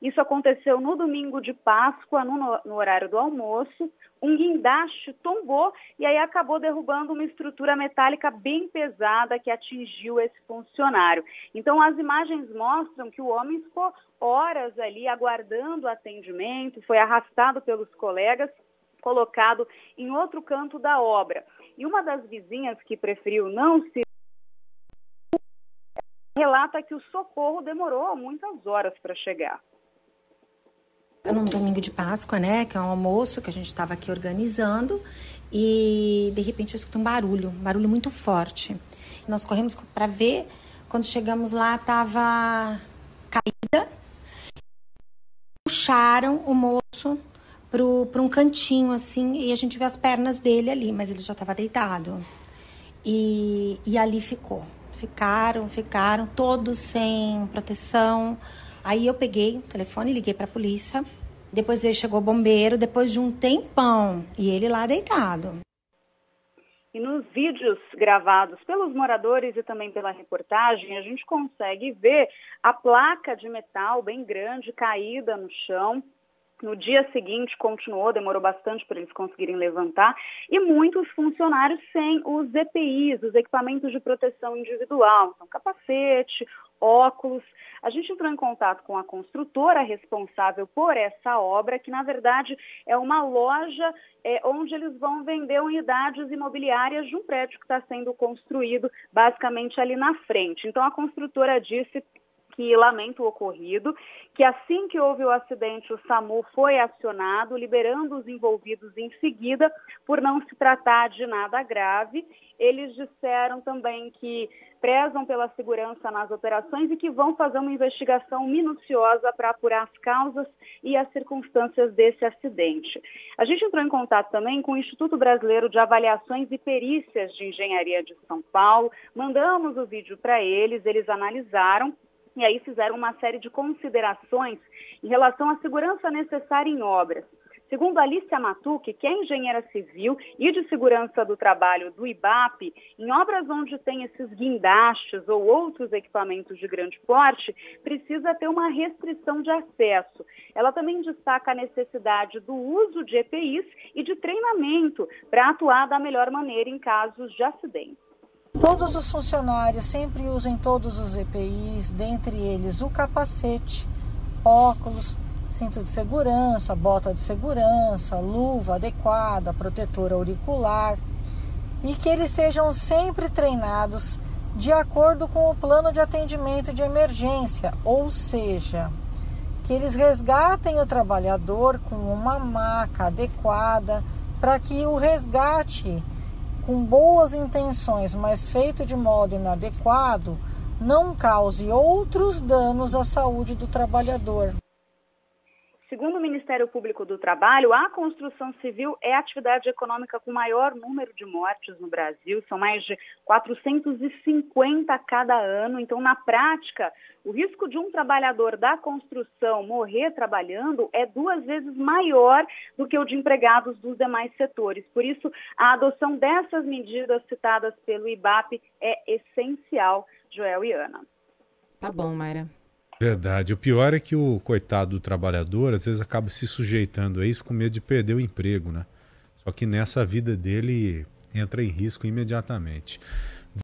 Isso aconteceu no domingo de Páscoa, no, no horário do almoço. Um guindaste tombou e aí acabou derrubando uma estrutura metálica bem pesada que atingiu esse funcionário. Então, as imagens mostram que o homem ficou horas ali aguardando atendimento, foi arrastado pelos colegas, colocado em outro canto da obra. E uma das vizinhas que preferiu não se relata que o socorro demorou muitas horas para chegar. Num domingo de Páscoa, né, que é um almoço que a gente estava aqui organizando, e de repente eu escutei um barulho, um barulho muito forte. Nós corremos para ver, quando chegamos lá estava caída. Puxaram o moço para um cantinho assim e a gente vê as pernas dele ali, mas ele já estava deitado. E, e ali ficou. Ficaram, ficaram, todos sem proteção. Aí eu peguei o telefone, liguei para a polícia. Depois veio, chegou o bombeiro, depois de um tempão, e ele lá deitado. E nos vídeos gravados pelos moradores e também pela reportagem, a gente consegue ver a placa de metal bem grande caída no chão. No dia seguinte continuou, demorou bastante para eles conseguirem levantar, e muitos funcionários sem os EPIs, os equipamentos de proteção individual, então capacete, óculos. A gente entrou em contato com a construtora responsável por essa obra, que na verdade é uma loja é, onde eles vão vender unidades imobiliárias de um prédio que está sendo construído basicamente ali na frente. Então a construtora disse que lamenta o ocorrido, que assim que houve o acidente, o SAMU foi acionado, liberando os envolvidos em seguida, por não se tratar de nada grave. Eles disseram também que prezam pela segurança nas operações e que vão fazer uma investigação minuciosa para apurar as causas e as circunstâncias desse acidente. A gente entrou em contato também com o Instituto Brasileiro de Avaliações e Perícias de Engenharia de São Paulo, mandamos o vídeo para eles, eles analisaram e aí fizeram uma série de considerações em relação à segurança necessária em obras. Segundo Alicia Matuque, que é engenheira civil e de segurança do trabalho do IBAP, em obras onde tem esses guindastes ou outros equipamentos de grande porte, precisa ter uma restrição de acesso. Ela também destaca a necessidade do uso de EPIs e de treinamento para atuar da melhor maneira em casos de acidentes. Todos os funcionários sempre usem todos os EPIs, dentre eles o capacete, óculos, cinto de segurança, bota de segurança, luva adequada, protetor auricular e que eles sejam sempre treinados de acordo com o plano de atendimento de emergência, ou seja, que eles resgatem o trabalhador com uma maca adequada para que o resgate com boas intenções, mas feito de modo inadequado, não cause outros danos à saúde do trabalhador. Segundo o Ministério Público do Trabalho, a construção civil é a atividade econômica com maior número de mortes no Brasil, são mais de 450 a cada ano. Então, na prática, o risco de um trabalhador da construção morrer trabalhando é duas vezes maior do que o de empregados dos demais setores. Por isso, a adoção dessas medidas citadas pelo IBAP é essencial, Joel e Ana. Tá bom, Mayra. Verdade. O pior é que o coitado do trabalhador às vezes acaba se sujeitando a isso com medo de perder o emprego, né? Só que nessa vida dele entra em risco imediatamente.